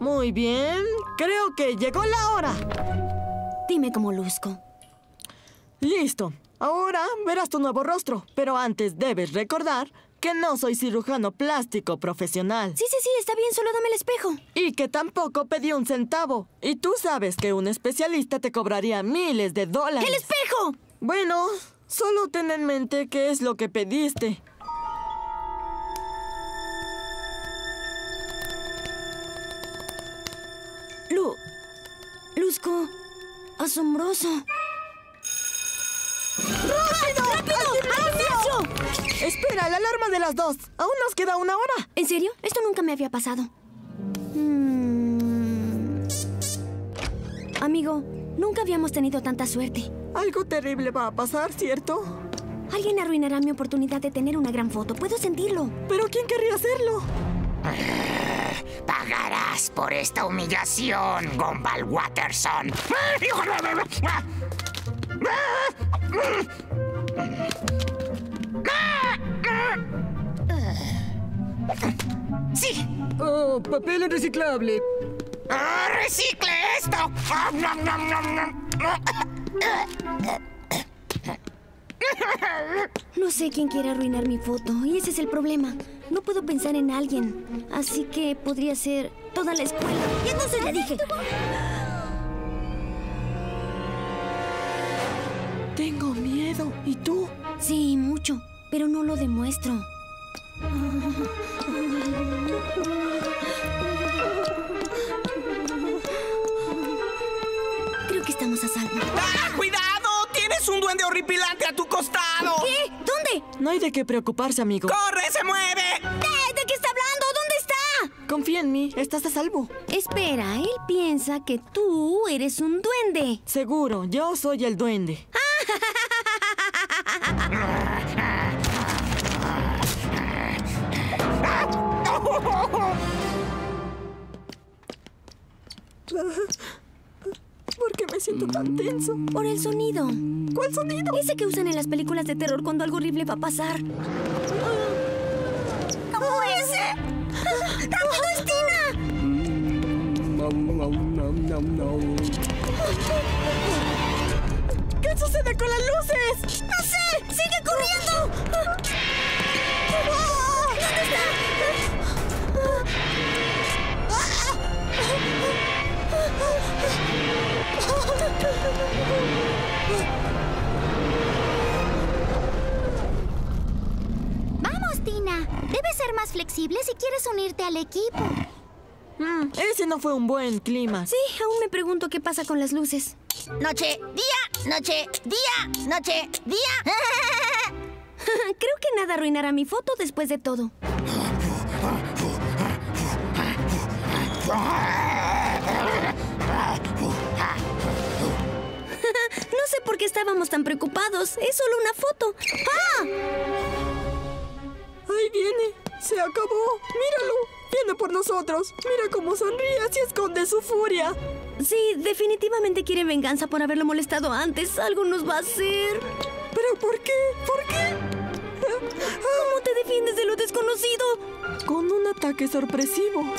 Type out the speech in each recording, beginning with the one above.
Muy bien. Creo que llegó la hora. Dime cómo luzco. Listo. Ahora verás tu nuevo rostro. Pero antes debes recordar que no soy cirujano plástico profesional. Sí, sí, sí, está bien, solo dame el espejo. Y que tampoco pedí un centavo. Y tú sabes que un especialista te cobraría miles de dólares. ¡El espejo! Bueno, solo ten en mente qué es lo que pediste. Asombroso. ¡Rápido! ¡Rápido! ¡Al gimnasio! Espera, la alarma de las dos. Aún nos queda una hora. ¿En serio? Esto nunca me había pasado. Mm. Amigo, nunca habíamos tenido tanta suerte. Algo terrible va a pasar, ¿cierto? Alguien arruinará mi oportunidad de tener una gran foto. Puedo sentirlo. ¿Pero quién querría hacerlo? Pagarás por esta humillación, Gumball Watterson. Sí, Oh, papel reciclable. ¡Ah, ¡Recicle esto! No sé quién quiere arruinar mi foto, y ese es el problema. No puedo pensar en alguien, así que podría ser toda la escuela. Y entonces le dije, Tengo miedo. ¿Y tú? sí, mucho, pero no lo demuestro. Creo que estamos a salvo. ¡Ah, No hay de qué preocuparse, amigo. ¡Corre, se mueve! ¿De, ¿De qué está hablando? ¿Dónde está? Confía en mí, estás a salvo. Espera, él piensa que tú eres un duende. Seguro, yo soy el duende. siento tan tenso? Por el sonido. ¿Cuál sonido? Ese que usan en las películas de terror cuando algo horrible va a pasar. ¿Cómo ese? ¡Rápido, Estina! ¿Qué sucede con las luces? ¡No sé! ¡Sigue corriendo! Flexible si quieres unirte al equipo. Mm, ese no fue un buen clima. Sí, aún me pregunto qué pasa con las luces. Noche, día, noche, día, noche, día. Creo que nada arruinará mi foto después de todo. No sé por qué estábamos tan preocupados. Es solo una foto. ¡Ah! Se acabó. Míralo. Viene por nosotros. Mira cómo sonríe y esconde su furia. Sí, definitivamente quiere venganza por haberlo molestado antes. Algo nos va a hacer. ¿Pero por qué? ¿Por qué? ¿Cómo te defiendes de lo desconocido? Con un ataque sorpresivo.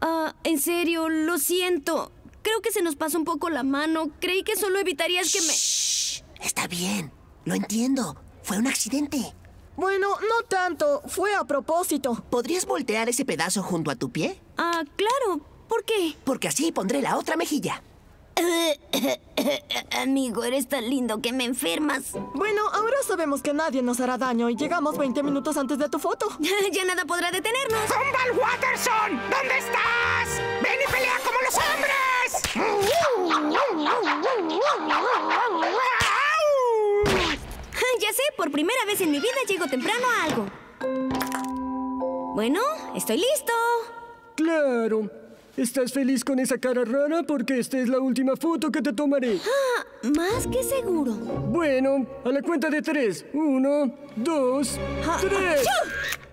Ah, en serio, lo siento. Creo que se nos pasó un poco la mano. Creí que solo evitarías que me... Está bien, lo entiendo. Fue un accidente. Bueno, no tanto. Fue a propósito. ¿Podrías voltear ese pedazo junto a tu pie? Ah, claro. ¿Por qué? Porque así pondré la otra mejilla. Amigo, eres tan lindo que me enfermas. Bueno, ahora sabemos que nadie nos hará daño y llegamos 20 minutos antes de tu foto. ya nada podrá detenernos. ¡Gumball Watterson! ¿Dónde estás? ¡Ven y pelea como los hombres! Ya sé, por primera vez en mi vida llego temprano a algo. Bueno, estoy listo. Claro. ¿Estás feliz con esa cara rara? Porque esta es la última foto que te tomaré. Ah, más que seguro. Bueno, a la cuenta de tres. Uno, dos, tres. ¡Achú!